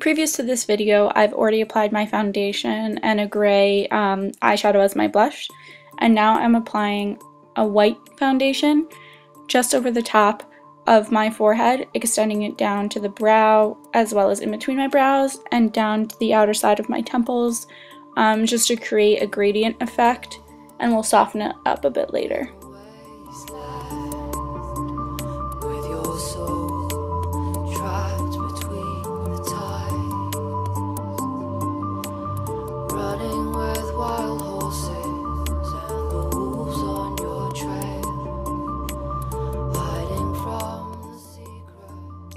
Previous to this video, I've already applied my foundation and a gray um, eyeshadow as my blush, and now I'm applying a white foundation just over the top of my forehead, extending it down to the brow as well as in between my brows and down to the outer side of my temples um, just to create a gradient effect and we'll soften it up a bit later.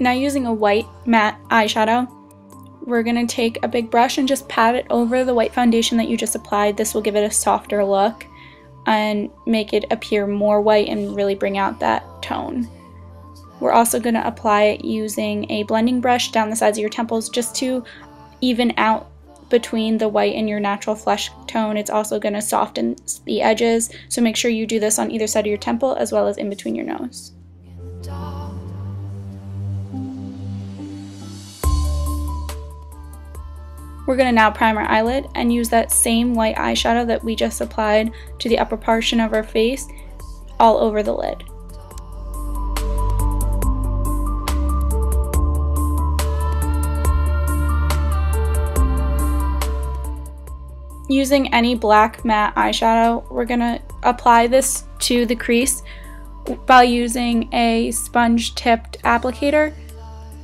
Now using a white matte eyeshadow, we're going to take a big brush and just pat it over the white foundation that you just applied. This will give it a softer look and make it appear more white and really bring out that tone. We're also going to apply it using a blending brush down the sides of your temples just to even out between the white and your natural flesh tone. It's also going to soften the edges, so make sure you do this on either side of your temple as well as in between your nose. We're going to now prime our eyelid and use that same white eyeshadow that we just applied to the upper portion of our face all over the lid. Using any black matte eyeshadow, we're going to apply this to the crease by using a sponge tipped applicator.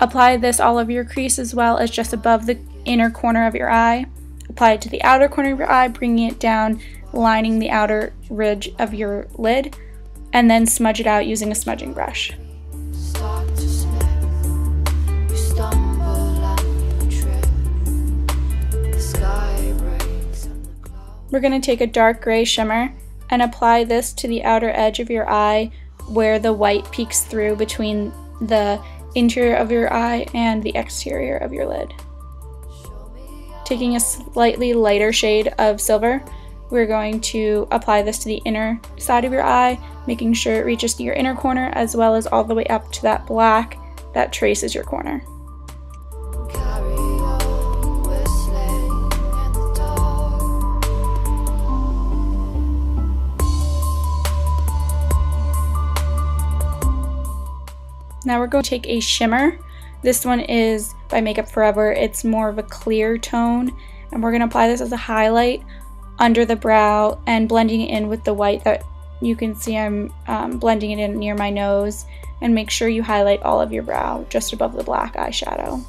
Apply this all over your crease as well as just above the inner corner of your eye. Apply it to the outer corner of your eye, bringing it down, lining the outer ridge of your lid, and then smudge it out using a smudging brush. We're going to take a dark gray shimmer and apply this to the outer edge of your eye where the white peeks through between the interior of your eye and the exterior of your lid. Taking a slightly lighter shade of silver, we're going to apply this to the inner side of your eye, making sure it reaches to your inner corner as well as all the way up to that black that traces your corner. Now we're going to take a shimmer. This one is by Makeup Forever. It's more of a clear tone and we're going to apply this as a highlight under the brow and blending it in with the white that you can see I'm um, blending it in near my nose and make sure you highlight all of your brow just above the black eyeshadow.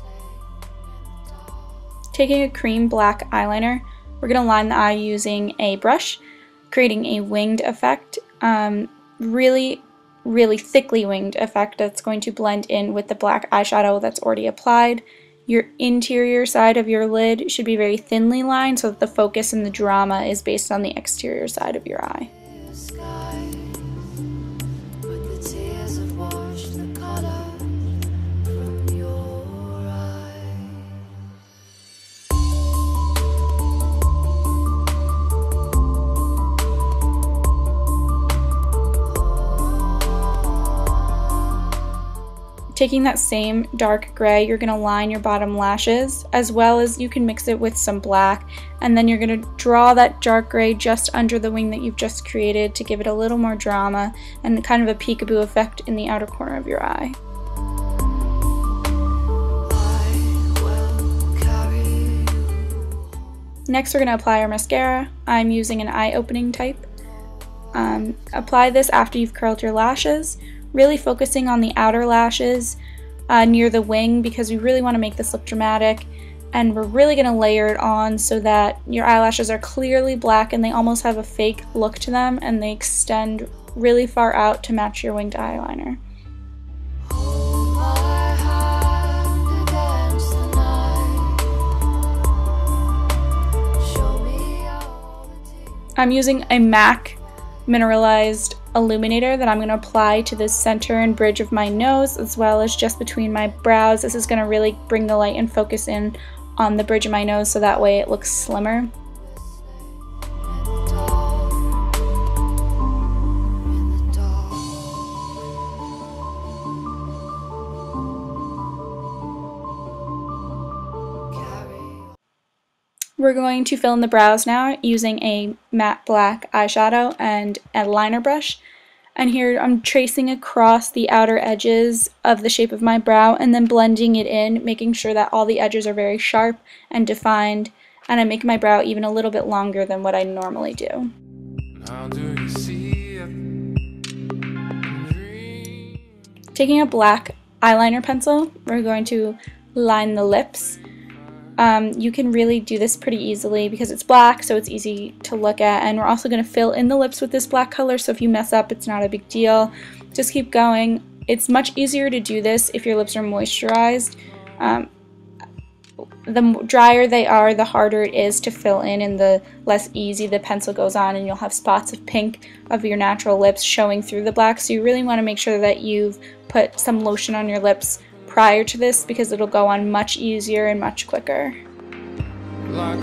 Taking a cream black eyeliner, we're going to line the eye using a brush, creating a winged effect. Um, really really thickly winged effect that's going to blend in with the black eyeshadow that's already applied. Your interior side of your lid should be very thinly lined so that the focus and the drama is based on the exterior side of your eye. Taking that same dark gray, you're going to line your bottom lashes as well as you can mix it with some black and then you're going to draw that dark gray just under the wing that you've just created to give it a little more drama and kind of a peekaboo effect in the outer corner of your eye. Next we're going to apply our mascara. I'm using an eye-opening type. Um, apply this after you've curled your lashes really focusing on the outer lashes uh, near the wing because we really want to make this look dramatic and we're really going to layer it on so that your eyelashes are clearly black and they almost have a fake look to them and they extend really far out to match your winged eyeliner. I'm using a MAC mineralized illuminator that I'm going to apply to the center and bridge of my nose as well as just between my brows. This is going to really bring the light and focus in on the bridge of my nose so that way it looks slimmer. We're going to fill in the brows now using a matte black eyeshadow and a liner brush. And here I'm tracing across the outer edges of the shape of my brow and then blending it in, making sure that all the edges are very sharp and defined. And I make my brow even a little bit longer than what I normally do. do Taking a black eyeliner pencil, we're going to line the lips um, you can really do this pretty easily because it's black, so it's easy to look at. And we're also going to fill in the lips with this black color, so if you mess up, it's not a big deal. Just keep going. It's much easier to do this if your lips are moisturized. Um, the drier they are, the harder it is to fill in and the less easy the pencil goes on and you'll have spots of pink of your natural lips showing through the black. So you really want to make sure that you've put some lotion on your lips prior to this because it'll go on much easier and much quicker. Like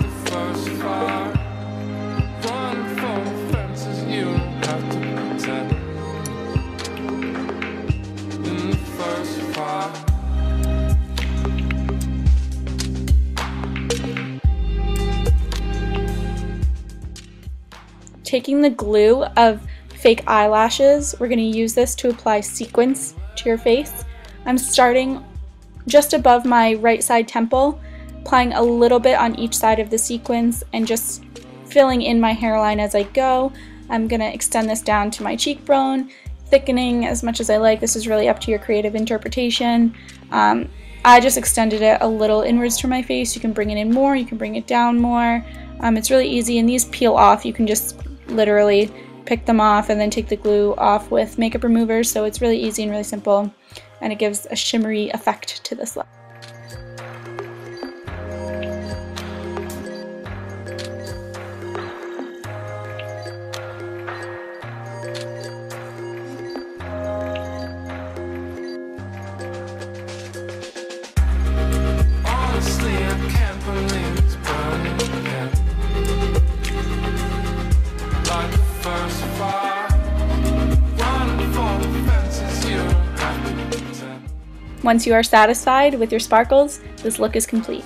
Taking the glue of fake eyelashes, we're going to use this to apply sequins to your face. I'm starting just above my right side temple, applying a little bit on each side of the sequins and just filling in my hairline as I go. I'm going to extend this down to my cheekbone, thickening as much as I like. This is really up to your creative interpretation. Um, I just extended it a little inwards to my face. You can bring it in more, you can bring it down more. Um, it's really easy and these peel off. You can just literally pick them off and then take the glue off with makeup removers. So it's really easy and really simple and it gives a shimmery effect to this look. Once you are satisfied with your sparkles, this look is complete.